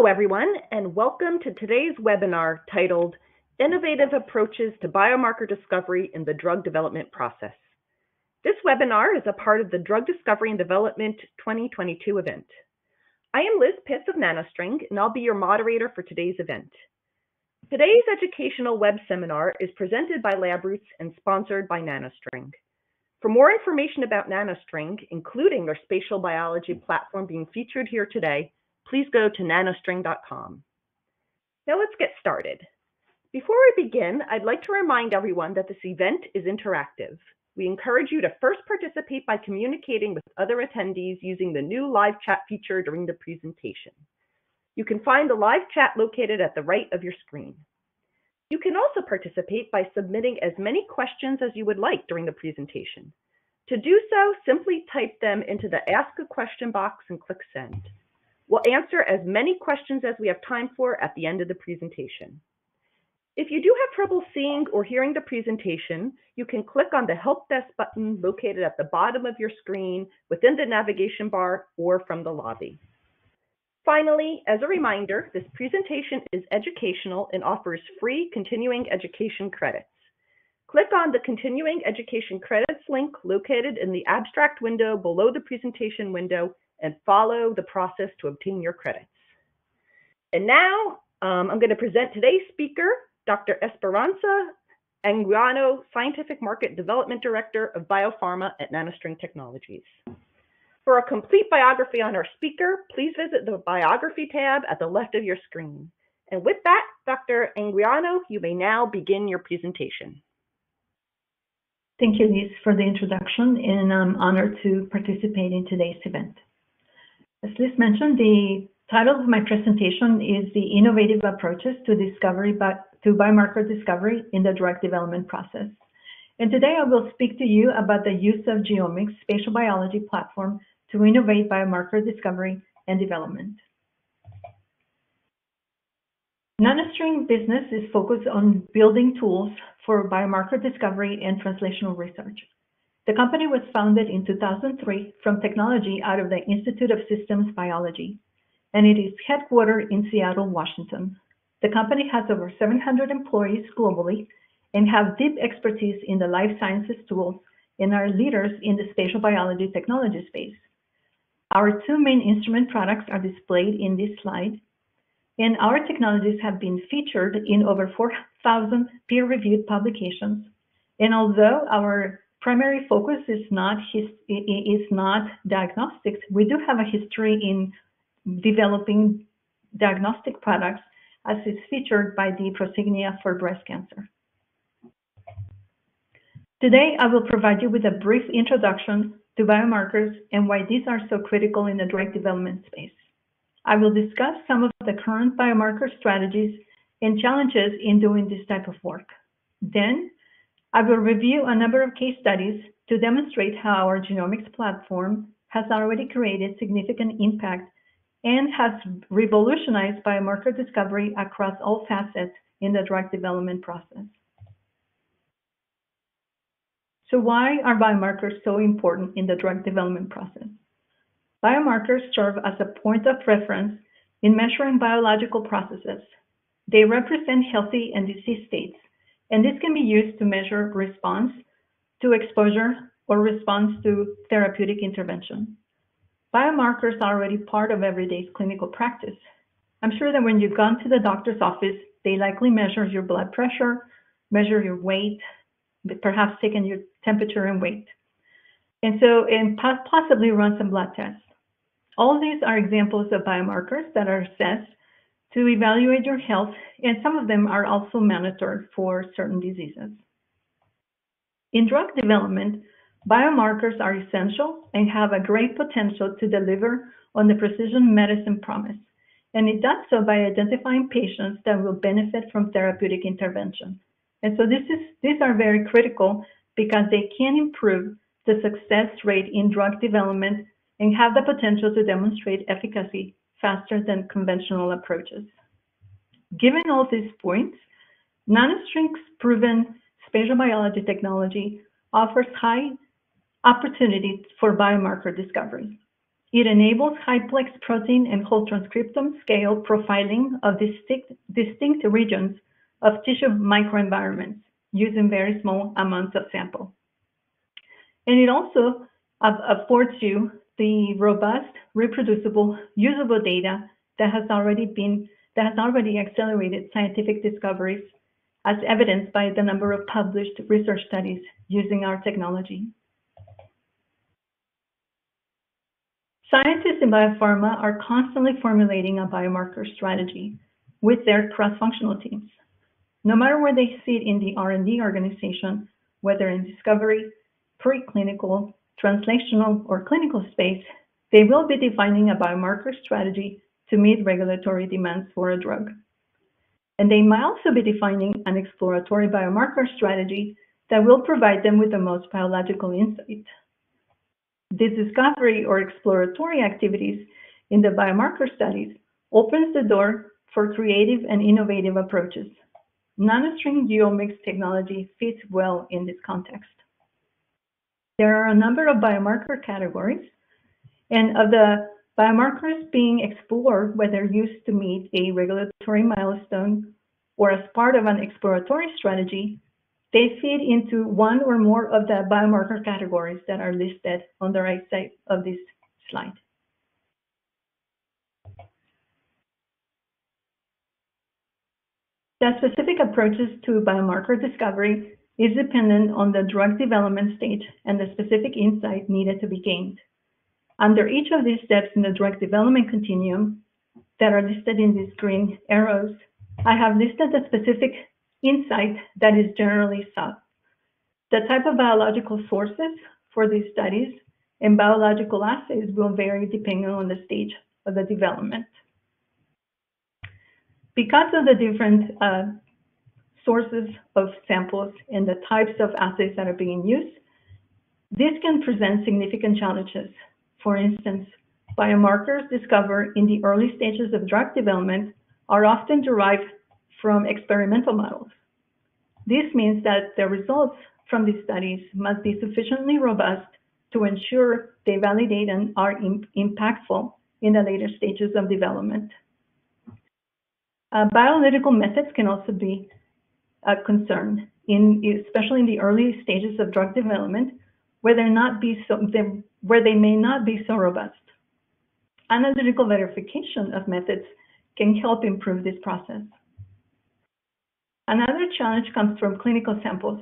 Hello, everyone, and welcome to today's webinar titled Innovative Approaches to Biomarker Discovery in the Drug Development Process. This webinar is a part of the Drug Discovery and Development 2022 event. I am Liz Pitts of NanoString, and I'll be your moderator for today's event. Today's educational web seminar is presented by LabRoots and sponsored by NanoString. For more information about NanoString, including their spatial biology platform being featured here today, please go to nanostring.com. Now let's get started. Before we begin, I'd like to remind everyone that this event is interactive. We encourage you to first participate by communicating with other attendees using the new live chat feature during the presentation. You can find the live chat located at the right of your screen. You can also participate by submitting as many questions as you would like during the presentation. To do so, simply type them into the Ask a Question box and click Send. We'll answer as many questions as we have time for at the end of the presentation. If you do have trouble seeing or hearing the presentation, you can click on the Help Desk button located at the bottom of your screen within the navigation bar or from the lobby. Finally, as a reminder, this presentation is educational and offers free continuing education credits. Click on the Continuing Education Credits link located in the abstract window below the presentation window and follow the process to obtain your credits. And now um, I'm going to present today's speaker, Dr. Esperanza Anguiano, Scientific Market Development Director of Biopharma at NanoString Technologies. For a complete biography on our speaker, please visit the Biography tab at the left of your screen. And with that, Dr. Anguiano, you may now begin your presentation. Thank you, Liz, for the introduction, and I'm honored to participate in today's event. As Liz mentioned, the title of my presentation is The Innovative Approaches to Discovery to Biomarker Discovery in the Drug Development Process. And today I will speak to you about the use of GeoMx spatial biology platform to innovate biomarker discovery and development. NanoString business is focused on building tools for biomarker discovery and translational research. The company was founded in 2003 from technology out of the Institute of Systems Biology, and it is headquartered in Seattle, Washington. The company has over 700 employees globally and have deep expertise in the life sciences tools and are leaders in the spatial biology technology space. Our two main instrument products are displayed in this slide, and our technologies have been featured in over 4,000 peer-reviewed publications. And although our primary focus is not his, is not diagnostics. We do have a history in developing diagnostic products as is featured by the Prosigna for breast cancer. Today, I will provide you with a brief introduction to biomarkers and why these are so critical in the drug development space. I will discuss some of the current biomarker strategies and challenges in doing this type of work. Then, I will review a number of case studies to demonstrate how our GeoMx platform has already created significant impact and has revolutionized biomarker discovery across all facets in the drug development process. So why are biomarkers so important in the drug development process? Biomarkers serve as a point of reference in measuring biological processes. They represent healthy and disease states and this can be used to measure response to exposure or response to therapeutic intervention. Biomarkers are already part of everyday clinical practice. I'm sure that when you've gone to the doctor's office, they likely measure your blood pressure, measure your weight, perhaps taken your temperature and weight. And so, and possibly run some blood tests. All these are examples of biomarkers that are assessed to evaluate your health, and some of them are also monitored for certain diseases. In drug development, biomarkers are essential and have a great potential to deliver on the precision medicine promise. And it does so by identifying patients that will benefit from therapeutic intervention. And so this is, these are very critical because they can improve the success rate in drug development and have the potential to demonstrate efficacy faster than conventional approaches. Given all these points, NanoString's proven spatial biology technology offers high opportunities for biomarker discovery. It enables high-plex protein and whole transcriptome scale profiling of distinct, distinct regions of tissue microenvironments using very small amounts of sample. And it also affords you the robust, reproducible, usable data that has already been that has already accelerated scientific discoveries as evidenced by the number of published research studies using our technology. Scientists in biopharma are constantly formulating a biomarker strategy with their cross-functional teams. No matter where they sit in the R&D organization, whether in discovery, preclinical, translational, or clinical space, they will be defining a biomarker strategy to meet regulatory demands for a drug. And they might also be defining an exploratory biomarker strategy that will provide them with the most biological insight. This discovery or exploratory activities in the biomarker studies opens the door for creative and innovative approaches. Nanostring GeoMx technology fits well in this context. There are a number of biomarker categories, and of the biomarkers being explored, whether used to meet a regulatory milestone or as part of an exploratory strategy, they fit into one or more of the biomarker categories that are listed on the right side of this slide. The specific approaches to biomarker discovery is dependent on the drug development stage and the specific insight needed to be gained. Under each of these steps in the drug development continuum that are listed in these green arrows, I have listed the specific insight that is generally sought. The type of biological sources for these studies and biological assays will vary depending on the stage of the development. Because of the different uh, sources of samples and the types of assays that are being used, this can present significant challenges. For instance, biomarkers discovered in the early stages of drug development are often derived from experimental models. This means that the results from these studies must be sufficiently robust to ensure they validate and are impactful in the later stages of development. Uh, bioanalytical methods can also be a concern, in, especially in the early stages of drug development, where, they not be so, where they may not be so robust. Analytical verification of methods can help improve this process. Another challenge comes from clinical samples.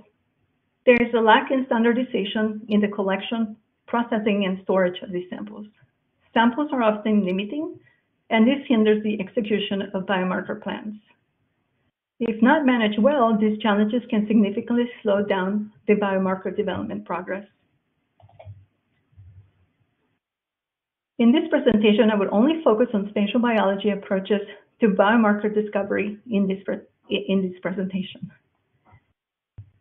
There is a lack in standardization in the collection, processing, and storage of these samples. Samples are often limiting, and this hinders the execution of biomarker plans. If not managed well, these challenges can significantly slow down the biomarker development progress. In this presentation, I will only focus on spatial biology approaches to biomarker discovery in this, in this presentation.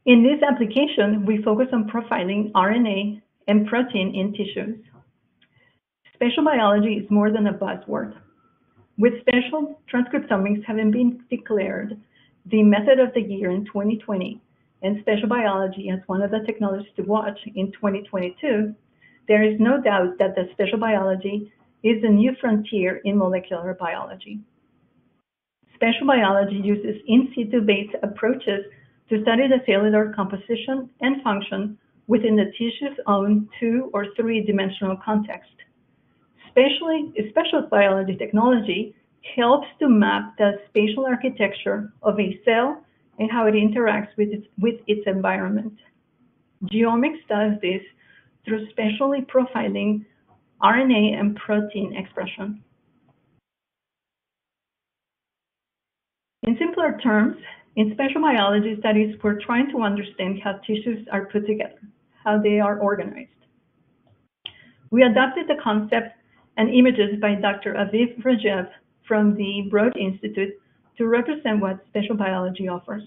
In this application, we focus on profiling RNA and protein in tissues. Spatial biology is more than a buzzword. With spatial transcriptomics having been declared the method of the year in 2020 and spatial biology as one of the technologies to watch in 2022, there is no doubt that the spatial biology is a new frontier in molecular biology. Spatial biology uses in situ based approaches to study the cellular composition and function within the tissue's own two or three dimensional context. Spatially, spatial biology technology helps to map the spatial architecture of a cell and how it interacts with its, with its environment. GeoMx does this through spatially profiling RNA and protein expression. In simpler terms, in spatial biology studies, we're trying to understand how tissues are put together, how they are organized. We adopted the concept and images by Dr. Aviv Regev from the Broad Institute to represent what spatial biology offers.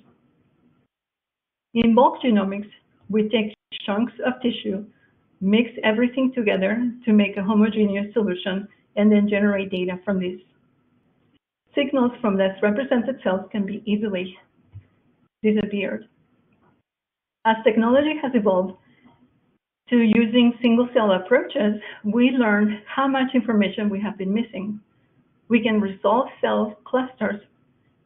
In bulk genomics, we take chunks of tissue, mix everything together to make a homogeneous solution, and then generate data from this. Signals from less represented cells can be easily disappeared. As technology has evolved, to using single cell approaches, we learned how much information we have been missing. We can resolve cell clusters,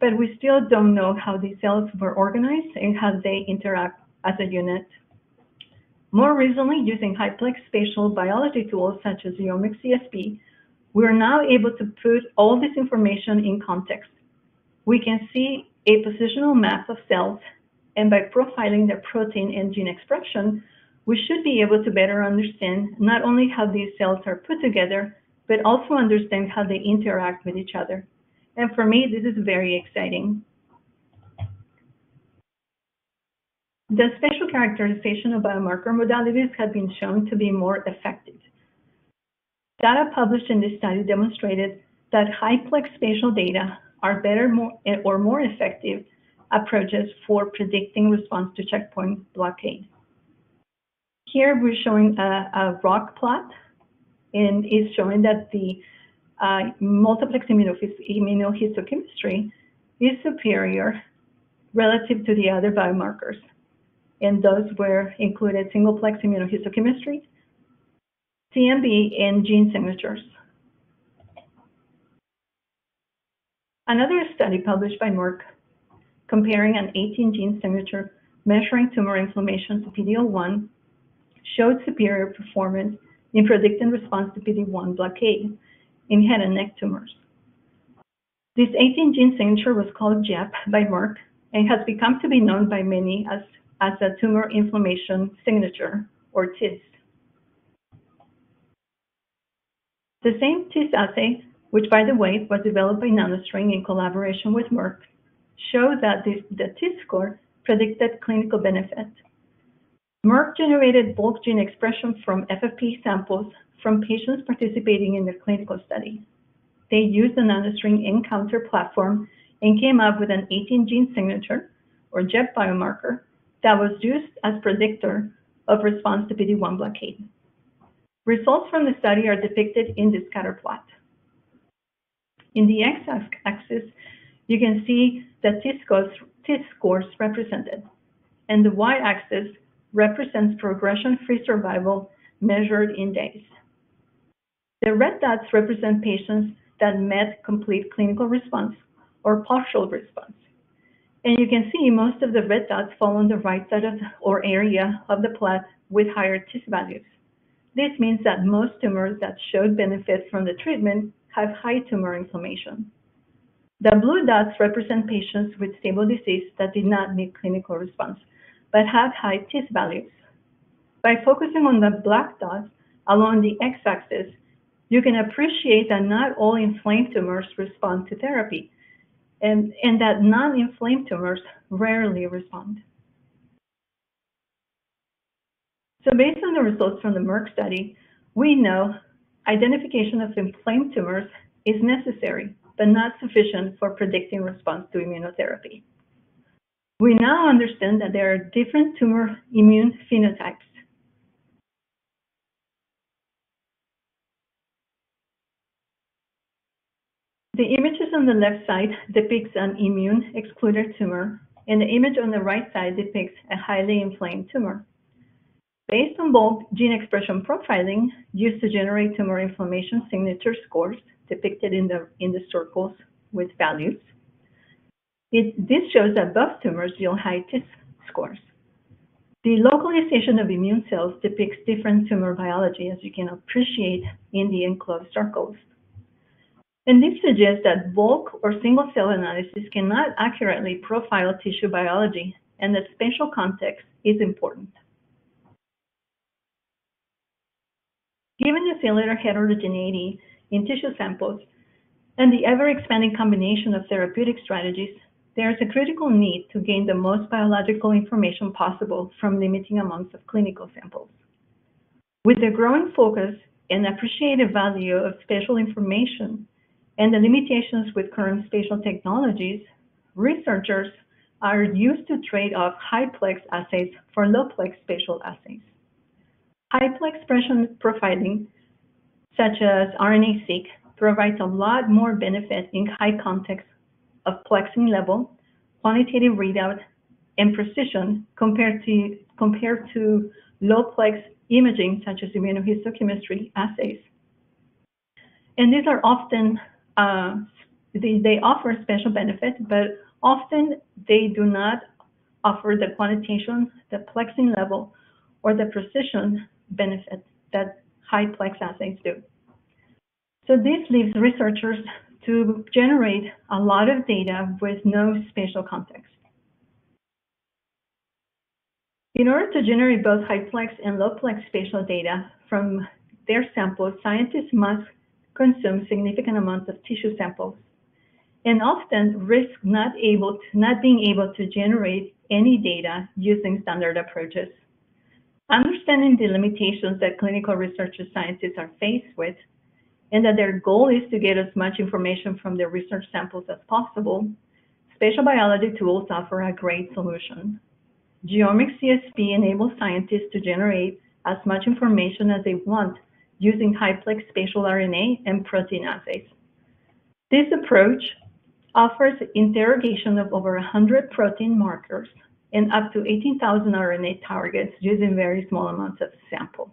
but we still don't know how these cells were organized and how they interact as a unit. More recently, using high-plex spatial biology tools such as GeoMx DSP, we are now able to put all this information in context. We can see a positional map of cells, and by profiling their protein and gene expression, we should be able to better understand not only how these cells are put together, but also understand how they interact with each other. And for me, this is very exciting. The spatial characterization of biomarker modalities have been shown to be more effective. Data published in this study demonstrated that high-plex spatial data are better more, or more effective approaches for predicting response to checkpoint blockade. Here we're showing a, a ROC plot, and it's showing that the uh, multiplex immunohistochemistry is superior relative to the other biomarkers. And those were included singleplex immunohistochemistry, TMB, and gene signatures. Another study published by Merck comparing an 18 gene signature measuring tumor inflammation to PD-L1 showed superior performance in predicting response to PD-1 blockade in head and neck tumors. This 18 gene signature was called GEP by Merck and has become to be known by many as, as a tumor inflammation signature, or TIS. The same TIS assay, which by the way was developed by NanoString in collaboration with Merck, showed that this, the TIS score predicted clinical benefit Merck generated bulk gene expression from FFP samples from patients participating in the clinical study. They used the NanoString nCounter platform and came up with an 18 gene signature, or GEP biomarker, that was used as predictor of response to PD-1 blockade. Results from the study are depicted in this scatter plot. In the x-axis, you can see the T scores represented, and the y-axis represents progression-free survival measured in days. The red dots represent patients that met complete clinical response or partial response. And you can see most of the red dots fall on the right side of or area of the plot with higher TIS values. This means that most tumors that showed benefit from the treatment have high tumor inflammation. The blue dots represent patients with stable disease that did not meet clinical response, but had high TIS values. By focusing on the black dots along the x-axis, you can appreciate that not all inflamed tumors respond to therapy, and, and that non-inflamed tumors rarely respond. So based on the results from the Merck study, we know identification of inflamed tumors is necessary, but not sufficient for predicting response to immunotherapy. We now understand that there are different tumor immune phenotypes. The images on the left side depicts an immune excluded tumor, and the image on the right side depicts a highly inflamed tumor. Based on both gene expression profiling used to generate tumor inflammation signature scores depicted in the, in the circles with values, it, this shows that both tumors yield high TIS scores. The localization of immune cells depicts different tumor biology, as you can appreciate in the enclosed circles. And this suggests that bulk or single cell analysis cannot accurately profile tissue biology, and that spatial context is important. Given the cellular heterogeneity in tissue samples and the ever expanding combination of therapeutic strategies, there is a critical need to gain the most biological information possible from limiting amounts of clinical samples. With the growing focus and appreciated value of spatial information and the limitations with current spatial technologies, researchers are used to trade off high-plex assays for low-plex spatial assays. High-plex expression profiling, such as RNA-seq, provides a lot more benefit in high context of plexing level, quantitative readout, and precision compared to, compared to low plex imaging, such as immunohistochemistry assays. And these are often, uh, they, they offer special benefit, but often they do not offer the quantitation, the plexing level, or the precision benefit that high plex assays do. So this leaves researchers to generate a lot of data with no spatial context. In order to generate both high-plex and low-plex spatial data from their samples, scientists must consume significant amounts of tissue samples and often risk not able to, not being able to generate any data using standard approaches. Understanding the limitations that clinical research scientists are faced with and that their goal is to get as much information from their research samples as possible, spatial biology tools offer a great solution. GeoMx DSP enables scientists to generate as much information as they want using high-plex spatial RNA and protein assays. This approach offers interrogation of over 100 protein markers and up to 18,000 RNA targets using very small amounts of sample.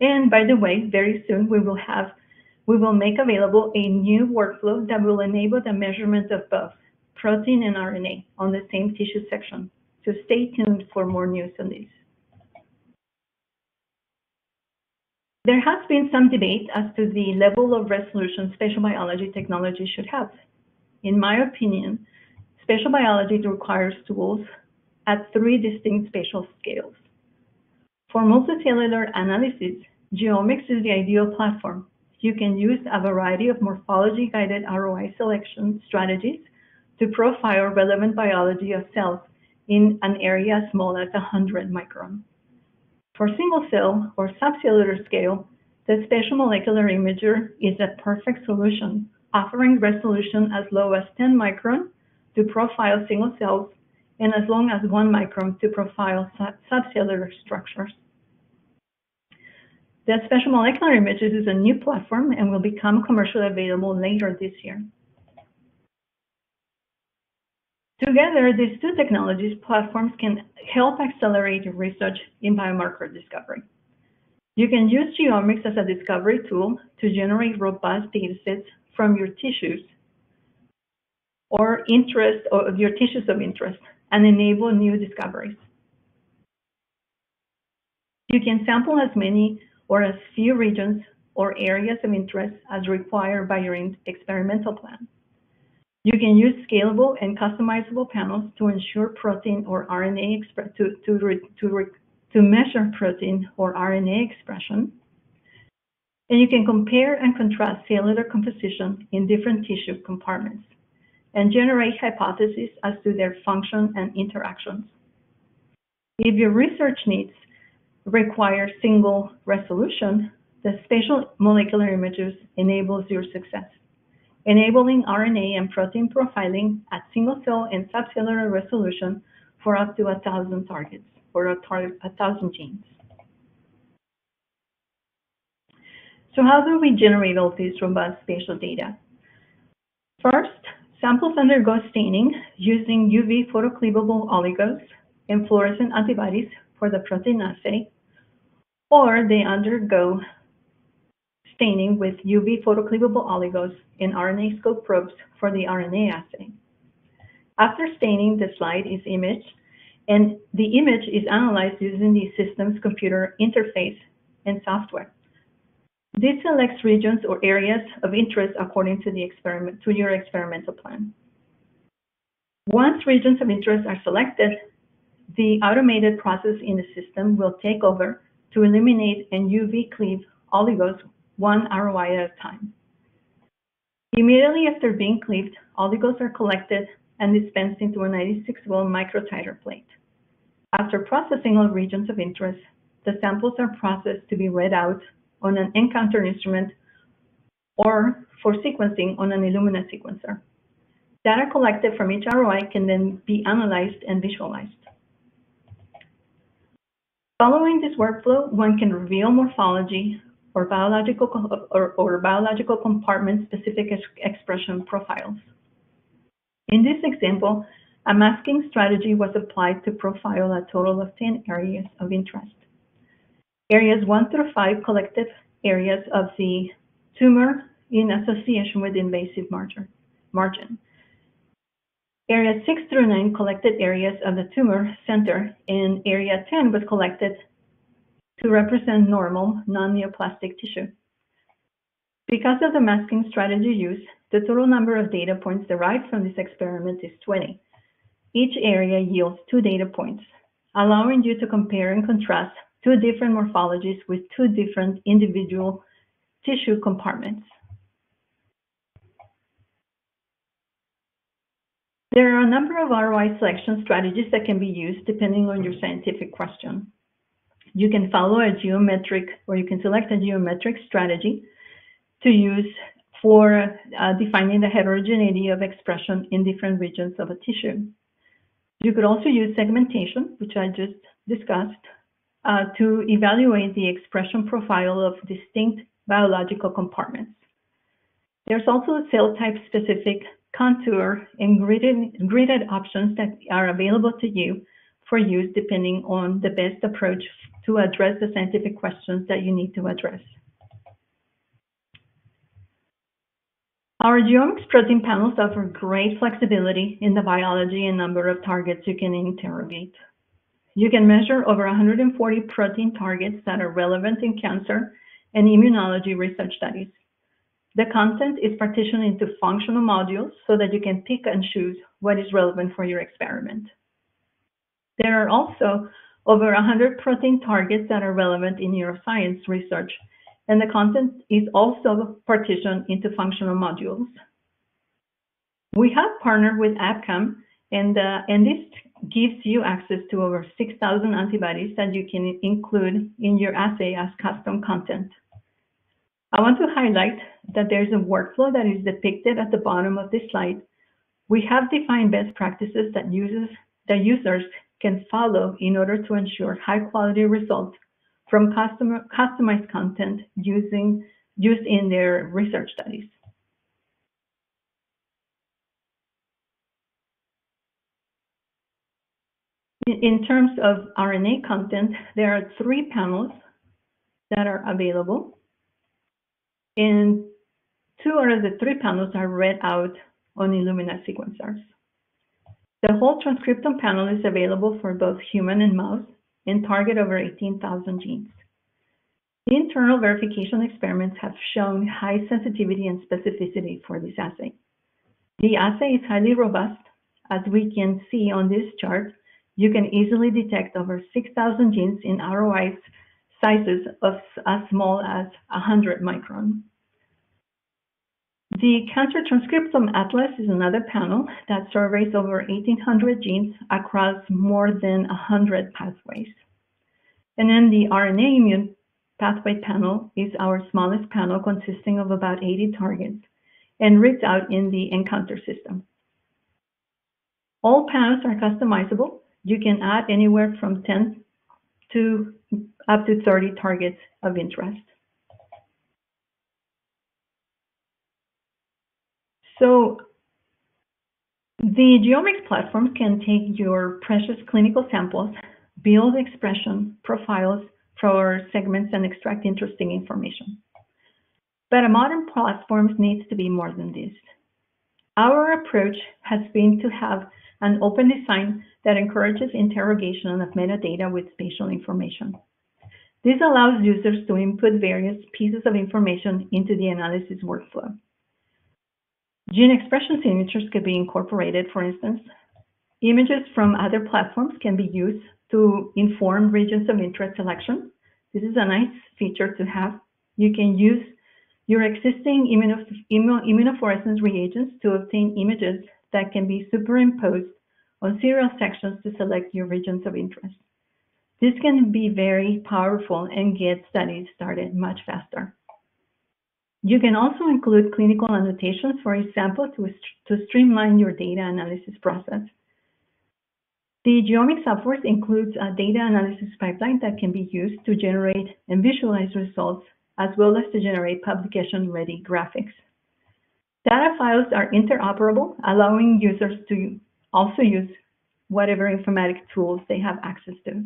And by the way, very soon we will have, we will make available a new workflow that will enable the measurement of both protein and RNA on the same tissue section. So stay tuned for more news on this. There has been some debate as to the level of resolution spatial biology technology should have. In my opinion, spatial biology requires tools at three distinct spatial scales. For multicellular analysis, GeoMx is the ideal platform. You can use a variety of morphology-guided ROI selection strategies to profile relevant biology of cells in an area as small as 100 micron. For single cell or subcellular scale, the spatial molecular imager is a perfect solution, offering resolution as low as 10 micron to profile single cells and as long as 1 micron to profile subcellular structures. The Spatial Molecular Images is a new platform and will become commercially available later this year. Together, these two technologies platforms can help accelerate research in biomarker discovery. You can use GeoMx as a discovery tool to generate robust datasets from your tissues or interest or your tissues of interest and enable new discoveries. You can sample as many or as few regions or areas of interest as required by your experimental plan. You can use scalable and customizable panels to ensure protein or RNA to, to, to, to measure protein or RNA expression. And you can compare and contrast cellular composition in different tissue compartments and generate hypotheses as to their function and interactions. If your research needs require single resolution, the spatial molecular images enables your success, enabling RNA and protein profiling at single cell and subcellular resolution for up to a thousand targets or a, tar a thousand genes. So how do we generate all this robust spatial data? First, Samples undergo staining using UV photocleavable oligos and fluorescent antibodies for the protein assay, or they undergo staining with UV photocleavable oligos and RNAscope probes for the RNA assay. After staining, the slide is imaged, and the image is analyzed using the system's computer interface and software. This selects regions or areas of interest according to the experiment to your experimental plan. Once regions of interest are selected, the automated process in the system will take over to eliminate and UV cleave oligos one ROI at a time. Immediately after being cleaved, oligos are collected and dispensed into a 96 well microtiter plate. After processing all regions of interest, the samples are processed to be read out on an nCounter instrument or for sequencing on an Illumina sequencer. Data collected from each ROI can then be analyzed and visualized. Following this workflow, one can reveal morphology or biological, or, or biological compartment-specific expression profiles. In this example, a masking strategy was applied to profile a total of 10 areas of interest. Areas 1 through 5 collected areas of the tumor in association with invasive margin. margin. Area 6 through 9 collected areas of the tumor center, and Area 10 was collected to represent normal, non-neoplastic tissue. Because of the masking strategy used, the total number of data points derived from this experiment is 20. Each area yields two data points, allowing you to compare and contrast two different morphologies with two different individual tissue compartments. There are a number of ROI selection strategies that can be used depending on your scientific question. You can follow a geometric, or you can select a geometric strategy to use for uh, defining the heterogeneity of expression in different regions of a tissue. You could also use segmentation, which I just discussed, uh, to evaluate the expression profile of distinct biological compartments. There's also cell type specific contour and gridded, gridded options that are available to you for use depending on the best approach to address the scientific questions that you need to address. Our GeoMx protein panels offer great flexibility in the biology and number of targets you can interrogate. You can measure over 140 protein targets that are relevant in cancer and immunology research studies. The content is partitioned into functional modules so that you can pick and choose what is relevant for your experiment. There are also over 100 protein targets that are relevant in neuroscience research and the content is also partitioned into functional modules. We have partnered with Abcam, and, uh, and this gives you access to over 6,000 antibodies that you can include in your assay as custom content. I want to highlight that there's a workflow that is depicted at the bottom of this slide. We have defined best practices that users, that users can follow in order to ensure high quality results from customer, customized content using, used in their research studies. In terms of RNA content, there are three panels that are available. And two out of the three panels are read out on Illumina sequencers. The whole transcriptome panel is available for both human and mouse and target over 18,000 genes. The internal verification experiments have shown high sensitivity and specificity for this assay. The assay is highly robust. As we can see on this chart, you can easily detect over 6,000 genes in ROI sizes of as small as 100 micron. The Cancer Transcriptome Atlas is another panel that surveys over 1,800 genes across more than 100 pathways. And then the RNA immune pathway panel is our smallest panel consisting of about 80 targets and reads out in the nCounter system. All panels are customizable. You can add anywhere from 10 to up to 30 targets of interest. So the GeoMx platform can take your precious clinical samples, build expression profiles for segments, and extract interesting information. But a modern platform needs to be more than this. Our approach has been to have an open design that encourages interrogation of metadata with spatial information. This allows users to input various pieces of information into the analysis workflow. Gene expression signatures can be incorporated, for instance. Images from other platforms can be used to inform regions of interest selection. This is a nice feature to have. You can use your existing immunofluorescence reagents to obtain images that can be superimposed on serial sections to select your regions of interest. This can be very powerful and get studies started much faster. You can also include clinical annotations for example, to, to streamline your data analysis process. The GeoMx software includes a data analysis pipeline that can be used to generate and visualize results, as well as to generate publication-ready graphics. Data files are interoperable, allowing users to also use whatever informatic tools they have access to.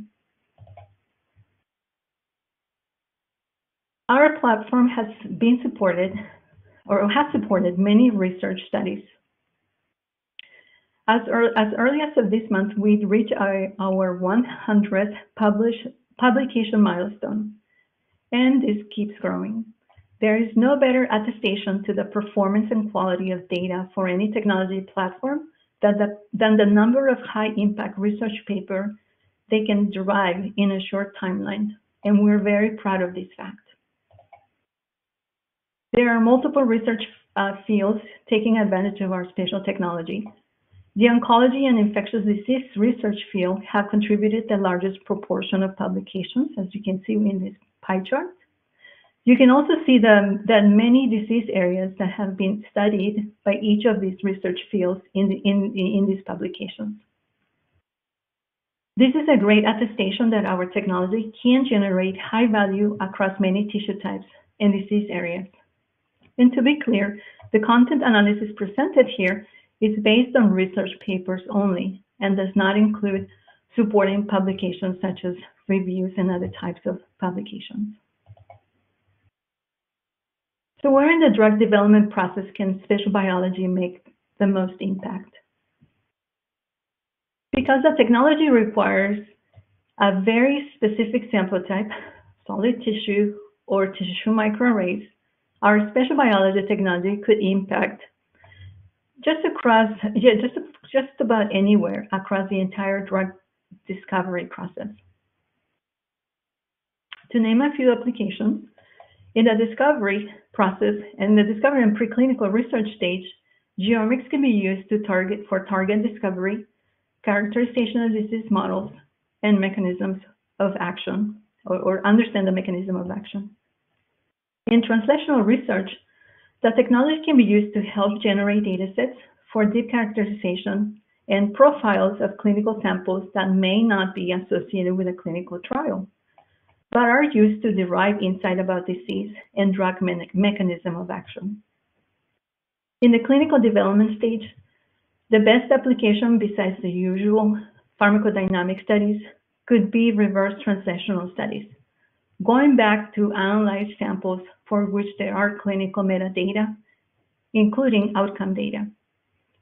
Our platform has been supported or has supported many research studies. As, ear as early as this month, we reached our, our 100th publish, publication milestone, and this keeps growing. There is no better attestation to the performance and quality of data for any technology platform than the, than the number of high impact research paper they can derive in a short timeline, and we're very proud of this fact. There are multiple research uh, fields taking advantage of our spatial technology. The oncology and infectious disease research field have contributed the largest proportion of publications, as you can see in this pie chart. You can also see the, that many disease areas that have been studied by each of these research fields in, the, in, in these publications. This is a great attestation that our technology can generate high value across many tissue types and disease areas. And to be clear, the content analysis presented here is based on research papers only and does not include supporting publications such as reviews and other types of publications. So where in the drug development process can spatial biology make the most impact? Because the technology requires a very specific sample type, solid tissue or tissue microarrays, our spatial biology technology could impact just across, yeah, just, just about anywhere across the entire drug discovery process. To name a few applications, in the discovery process and the discovery and preclinical research stage, GeoMx can be used to target for target discovery, characterization of disease models, and mechanisms of action, or, or understand the mechanism of action. In translational research, the technology can be used to help generate datasets for deep characterization and profiles of clinical samples that may not be associated with a clinical trial but are used to derive insight about disease and drug me mechanism of action. In the clinical development stage, the best application besides the usual pharmacodynamic studies could be reverse translational studies, going back to analyze samples for which there are clinical metadata, including outcome data.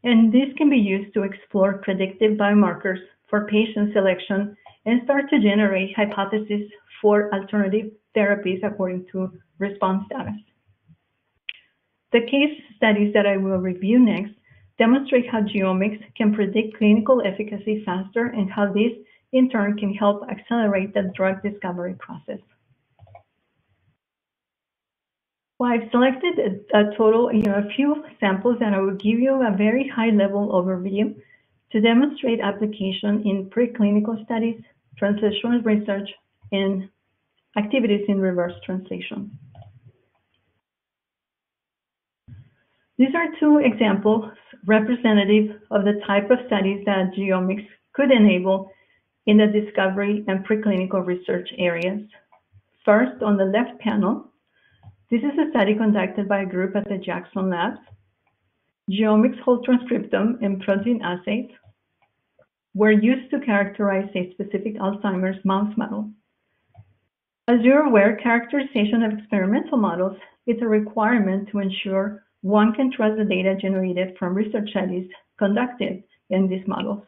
And this can be used to explore predictive biomarkers for patient selection and start to generate hypotheses for alternative therapies according to response status. The case studies that I will review next demonstrate how GeoMx can predict clinical efficacy faster and how this in turn can help accelerate the drug discovery process. Well, I've selected a, a total, you know, a few samples and I will give you a very high level overview to demonstrate application in preclinical studies, translational research, and activities in reverse translation. These are two examples representative of the type of studies that GeoMx could enable in the discovery and preclinical research areas. First, on the left panel, this is a study conducted by a group at the Jackson Labs. GeoMx whole transcriptome and protein assays were used to characterize a specific Alzheimer's mouse model. As you're aware, characterization of experimental models is a requirement to ensure one can trust the data generated from research studies conducted in these models.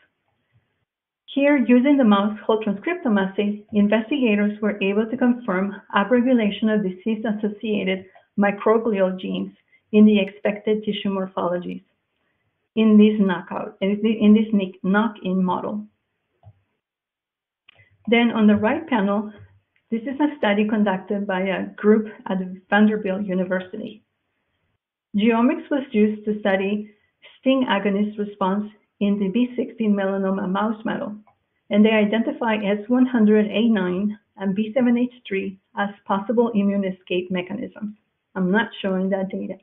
Here, using the mouse whole transcriptome assay, investigators were able to confirm upregulation of disease-associated microglial genes in the expected tissue morphologies in this knockout, in this knock-in model. Then on the right panel, this is a study conducted by a group at Vanderbilt University. GeoMx was used to study STING agonist response in the B16 melanoma mouse model, and they identify S100A9 and B7H3 as possible immune escape mechanisms. I'm not showing that data.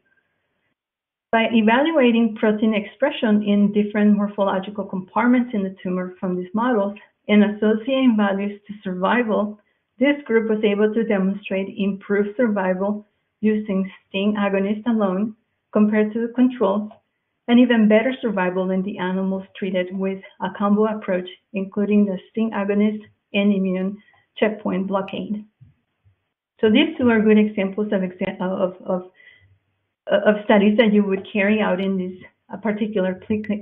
By evaluating protein expression in different morphological compartments in the tumor from these models and associating values to survival, this group was able to demonstrate improved survival using STING agonist alone compared to the controls, and even better survival in the animals treated with a combo approach, including the STING agonist and immune checkpoint blockade. So these two are good examples of, of, of, of studies that you would carry out in this uh, particular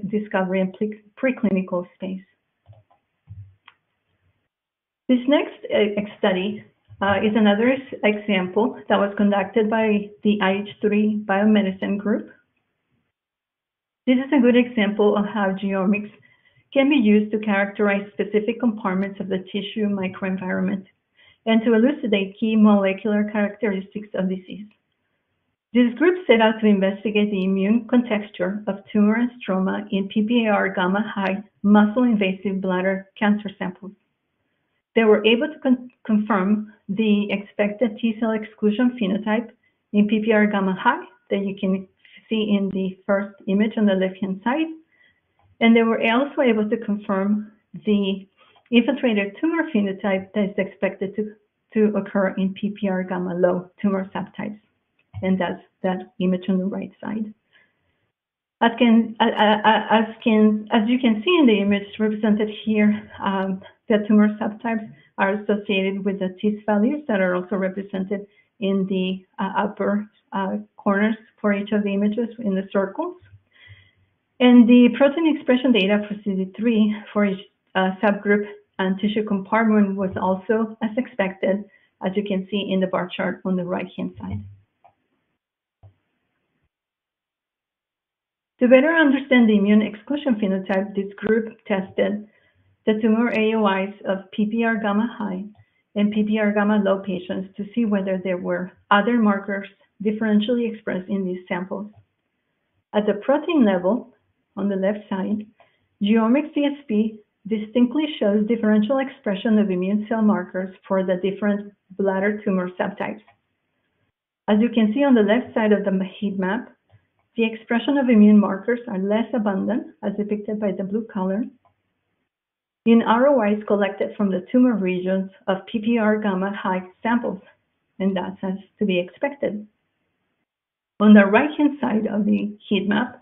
discovery and pre- preclinical space. This next uh, study uh, is another example that was conducted by the IH3 Biomedicine Group. This is a good example of how GeoMx can be used to characterize specific compartments of the tissue microenvironment and to elucidate key molecular characteristics of disease. This group set out to investigate the immune contexture of tumor and stroma in PPAR gamma high muscle invasive bladder cancer samples. They were able to con confirm the expected T cell exclusion phenotype in PPAR gamma high that you can see in the first image on the left hand side. And they were also able to confirm the infiltrated tumor phenotype that is expected to, to occur in PPAR gamma low tumor subtypes. And that's that image on the right side. As, can, as, can, as you can see in the image represented here, um, the tumor subtypes are associated with the TIS values that are also represented in the uh, upper uh, corners for each of the images in the circles. And the protein expression data for CD3 for each uh, subgroup and tissue compartment was also as expected, as you can see in the bar chart on the right-hand side. To better understand the immune exclusion phenotype, this group tested the tumor AOIs of PPAR gamma high and PPAR gamma low patients to see whether there were other markers differentially expressed in these samples. At the protein level, on the left side, GeoMx DSP distinctly shows differential expression of immune cell markers for the different bladder tumor subtypes. As you can see on the left side of the heat map, the expression of immune markers are less abundant, as depicted by the blue color, in ROIs collected from the tumor regions of PPAR gamma high samples, and that's as to be expected. On the right-hand side of the heat map,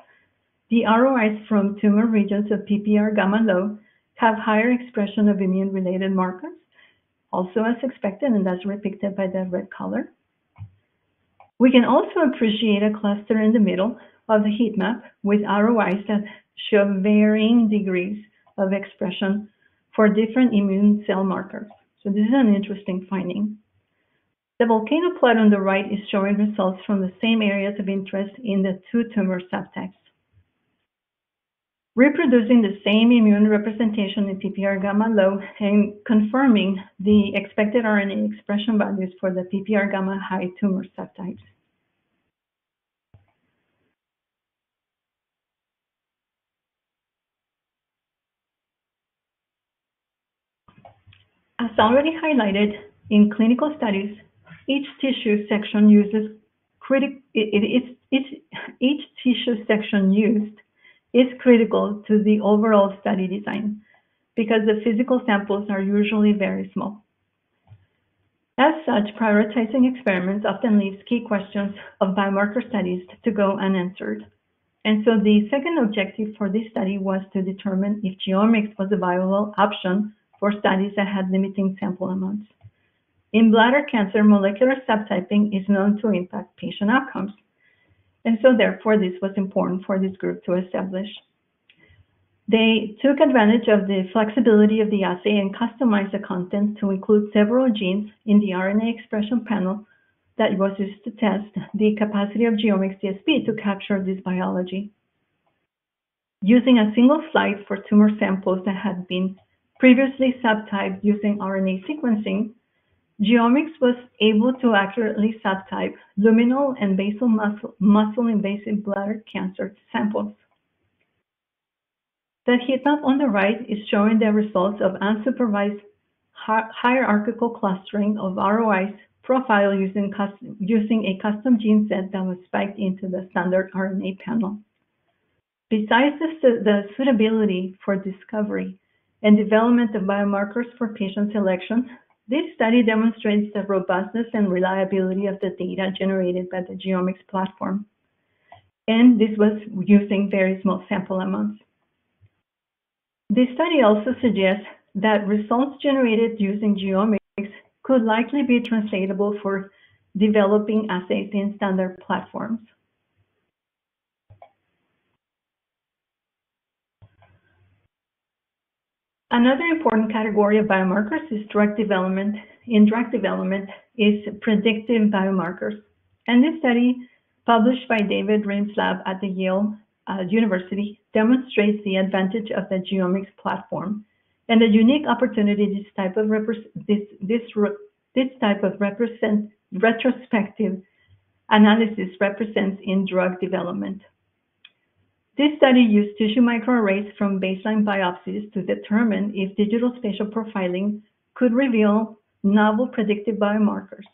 the ROIs from tumor regions of PPAR gamma low have higher expression of immune-related markers, also as expected, and that's depicted by the red color. We can also appreciate a cluster in the middle of the heat map with ROIs that show varying degrees of expression for different immune cell markers. So this is an interesting finding. The volcano plot on the right is showing results from the same areas of interest in the two tumor subtypes. Reproducing the same immune representation in PPAR gamma low and confirming the expected RNA expression values for the PPAR gamma high tumor subtypes. As already highlighted in clinical studies, each tissue section uses each tissue section used is critical to the overall study design because the physical samples are usually very small. As such, prioritizing experiments often leaves key questions of biomarker studies to go unanswered. And so the second objective for this study was to determine if GeoMx was a viable option for studies that had limiting sample amounts. In bladder cancer, molecular subtyping is known to impact patient outcomes. And so therefore, this was important for this group to establish. They took advantage of the flexibility of the assay and customized the content to include several genes in the RNA expression panel that was used to test the capacity of GeoMx DSP to capture this biology. Using a single slide for tumor samples that had been previously subtyped using RNA sequencing, GeoMx was able to accurately subtype luminal and basal muscle, muscle invasive bladder cancer samples. The heat map on the right is showing the results of unsupervised hierarchical clustering of ROIs profile using, custom, using a custom gene set that was spiked into the standard RNA panel. Besides the, the suitability for discovery and development of biomarkers for patient selection, this study demonstrates the robustness and reliability of the data generated by the GeoMx platform. And this was using very small sample amounts. This study also suggests that results generated using GeoMx could likely be translatable for developing assays in standard platforms. Another important category of biomarkers is drug development. In drug development is predictive biomarkers. And this study, published by David Rimm's lab at the Yale uh, University, demonstrates the advantage of the genomics platform and the unique opportunity this type of this this this type of represent retrospective analysis represents in drug development. This study used tissue microarrays from baseline biopsies to determine if digital spatial profiling could reveal novel predictive biomarkers,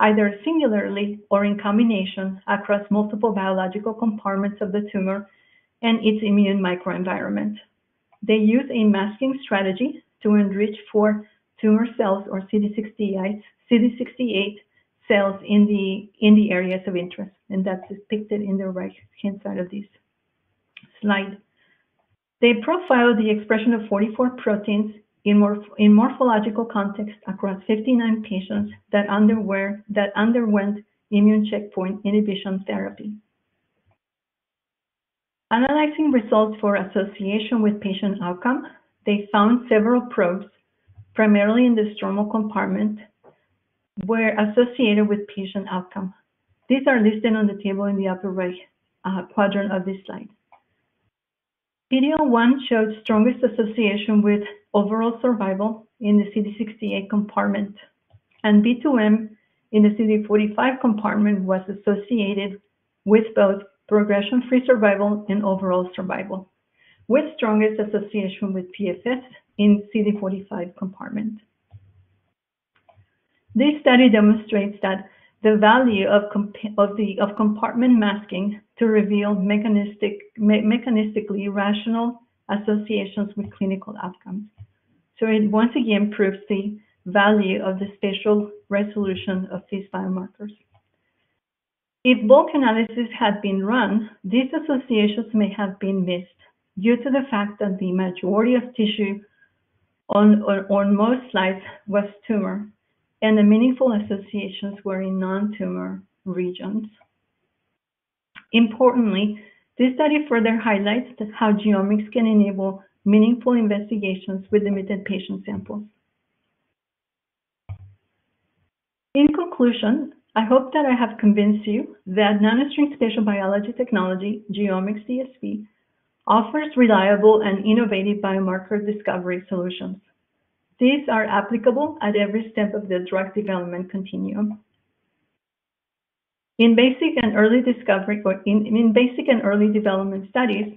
either singularly or in combination across multiple biological compartments of the tumor and its immune microenvironment. They use a masking strategy to enrich for tumor cells or CD68, CD68 cells in the, in the areas of interest, and that's depicted in the right-hand side of this slide. They profiled the expression of 44 proteins in, morph in morphological context across 59 patients that, that underwent immune checkpoint inhibition therapy. Analyzing results for association with patient outcome, they found several probes, primarily in the stromal compartment, were associated with patient outcome. These are listed on the table in the upper right uh, quadrant of this slide. PD-L1 showed strongest association with overall survival in the CD68 compartment, and B2M in the CD45 compartment was associated with both progression-free survival and overall survival, with strongest association with PFS in CD45 compartment. This study demonstrates that the value of, of, the, of compartment masking to reveal mechanistic, me mechanistically rational associations with clinical outcomes. So it once again proves the value of the spatial resolution of these biomarkers. If bulk analysis had been run, these associations may have been missed due to the fact that the majority of tissue on, on, on most slides was tumor, and the meaningful associations were in non-tumor regions. Importantly, this study further highlights how genomics can enable meaningful investigations with limited patient samples. In conclusion, I hope that I have convinced you that NanoString Spatial Biology Technology, GeoMx DSP, offers reliable and innovative biomarker discovery solutions. These are applicable at every step of the drug development continuum. In basic and early discovery or in, in basic and early development studies,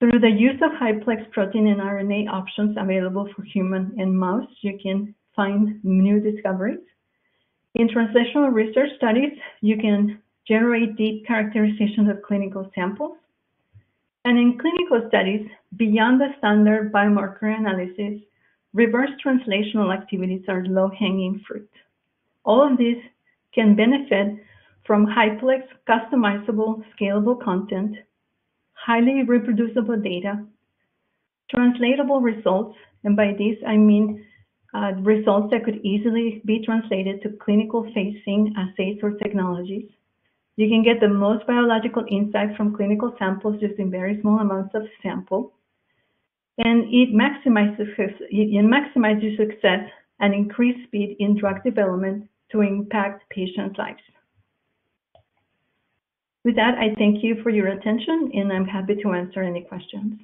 through the use of high-plex protein and RNA options available for human and mouse, you can find new discoveries. In translational research studies, you can generate deep characterization of clinical samples. And in clinical studies, beyond the standard biomarker analysis, reverse translational activities are low-hanging fruit. All of these can benefit from high-plex, customizable, scalable content, highly reproducible data, translatable results, and by this I mean uh, results that could easily be translated to clinical-facing assays or technologies. You can get the most biological insight from clinical samples using very small amounts of sample. And it maximizes, it maximizes success and increase speed in drug development to impact patients' lives. With that, I thank you for your attention and I'm happy to answer any questions.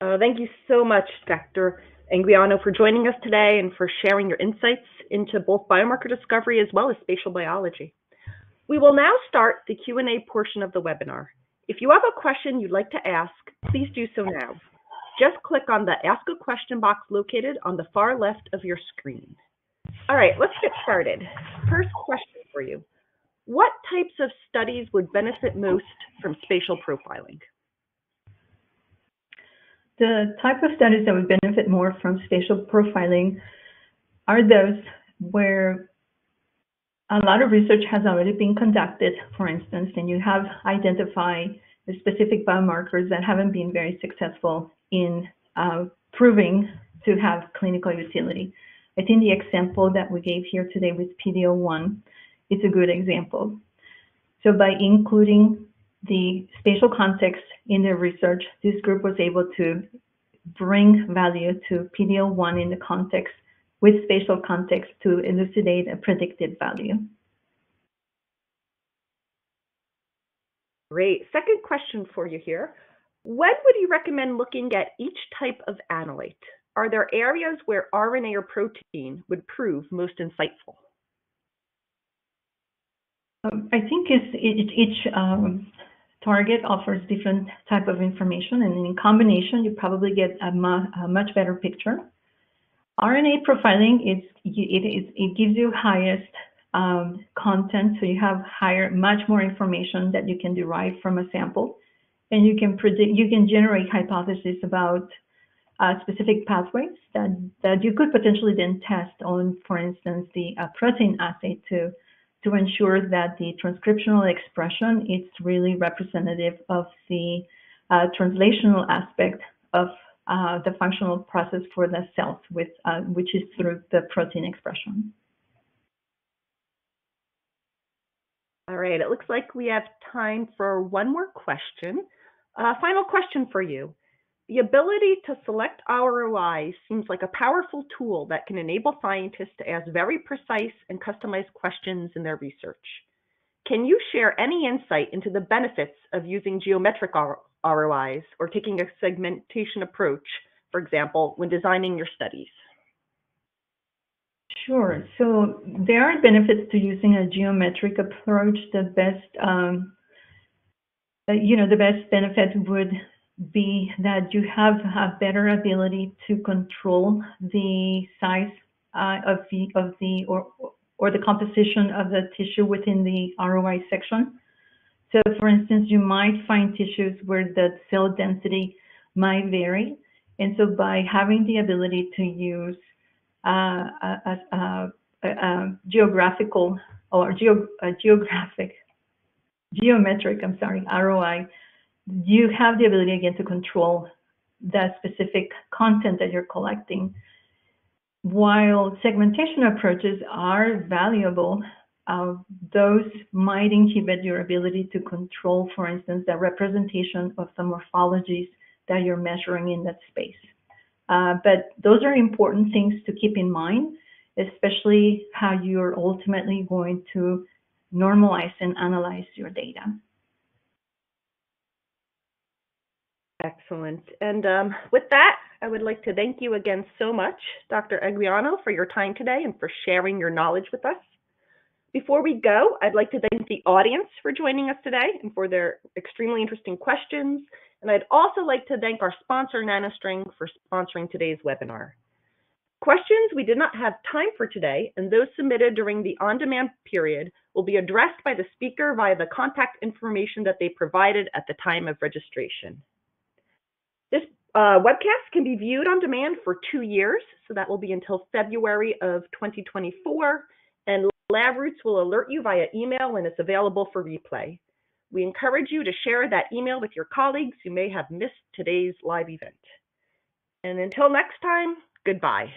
Uh, thank you so much, Dr. Anguiano, for joining us today and for sharing your insights into both biomarker discovery as well as spatial biology. We will now start the Q&A portion of the webinar. If you have a question you'd like to ask, please do so now. Just click on the Ask a Question box located on the far left of your screen. All right, let's get started. First question for you. What types of studies would benefit most from spatial profiling? The type of studies that would benefit more from spatial profiling are those where a lot of research has already been conducted, for instance, and you have identified the specific biomarkers that haven't been very successful in uh, proving to have clinical utility. I think the example that we gave here today with PD-L1 is a good example. So by including the spatial context in their research, this group was able to bring value to PD-L1 in the context with spatial context to elucidate a predicted value. Great. Second question for you here. When would you recommend looking at each type of analyte? Are there areas where RNA or protein would prove most insightful? Um, I think each, each um, target offers different type of information, and in combination, you probably get a, mu a much better picture. RNA profiling is it, is, it gives you highest um, content, so you have higher, much more information that you can derive from a sample, and you can predict, you can generate hypotheses about uh, specific pathways that that you could potentially then test on, for instance, the uh, protein assay to to ensure that the transcriptional expression is really representative of the uh, translational aspect of uh, the functional process for the cells, with, uh, which is through the protein expression. All right, it looks like we have time for one more question. Uh, final question for you. The ability to select ROI seems like a powerful tool that can enable scientists to ask very precise and customized questions in their research. Can you share any insight into the benefits of using geometric ROIs or taking a segmentation approach, for example, when designing your studies? Sure. So there are benefits to using a geometric approach. The best, um, you know, the best benefit would be that you have a better ability to control the size uh, of the of the or or the composition of the tissue within the ROI section. So, for instance, you might find tissues where the cell density might vary, and so by having the ability to use uh, a, a, a, a, geographical or geo, geographic geometric, I'm sorry, ROI you have the ability again to control that specific content that you're collecting. While segmentation approaches are valuable, uh, those might inhibit your ability to control, for instance, the representation of the morphologies that you're measuring in that space. Uh, but those are important things to keep in mind, especially how you're ultimately going to normalize and analyze your data. Excellent. And um, with that, I would like to thank you again so much, Dr. Anguiano, for your time today and for sharing your knowledge with us. Before we go, I'd like to thank the audience for joining us today and for their extremely interesting questions. And I'd also like to thank our sponsor, NanoString, for sponsoring today's webinar. Questions we did not have time for today and those submitted during the on-demand period will be addressed by the speaker via the contact information that they provided at the time of registration. This uh, webcast can be viewed on demand for two years, so that will be until February of 2024, and LabRoots will alert you via email when it's available for replay. We encourage you to share that email with your colleagues who may have missed today's live event. And until next time, goodbye.